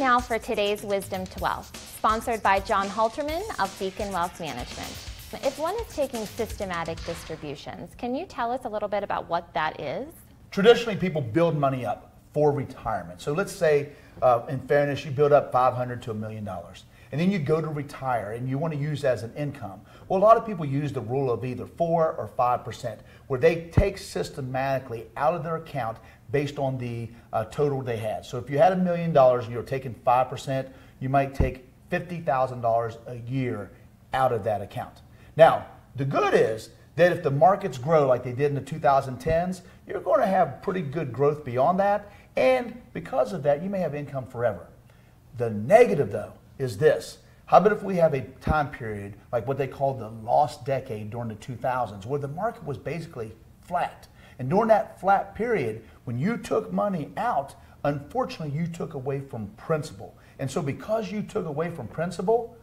now for today's Wisdom to Wealth, sponsored by John Halterman of Beacon Wealth Management. If one is taking systematic distributions, can you tell us a little bit about what that is? Traditionally, people build money up for retirement. So let's say, uh, in fairness, you build up 500 to a million dollars and then you go to retire and you want to use as an income. Well, a lot of people use the rule of either 4 or 5%, where they take systematically out of their account based on the uh, total they had. So if you had a million dollars and you're taking 5%, you might take $50,000 a year out of that account. Now, the good is that if the markets grow like they did in the 2010s, you're going to have pretty good growth beyond that. And because of that, you may have income forever. The negative, though, is this. How about if we have a time period like what they called the lost decade during the 2000s, where the market was basically flat? And during that flat period, when you took money out, unfortunately, you took away from principal. And so, because you took away from principal,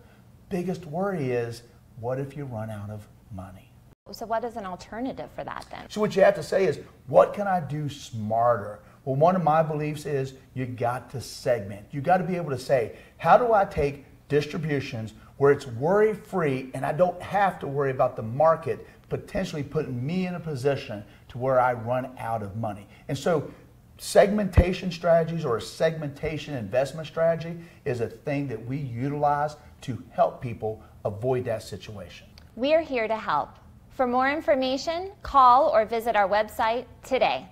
biggest worry is what if you run out of money? So, what is an alternative for that then? So, what you have to say is, what can I do smarter? Well, one of my beliefs is you got to segment. You got to be able to say, how do I take distributions where it's worry free and I don't have to worry about the market potentially putting me in a position to where I run out of money. And so segmentation strategies or a segmentation investment strategy is a thing that we utilize to help people avoid that situation. We are here to help. For more information, call or visit our website today.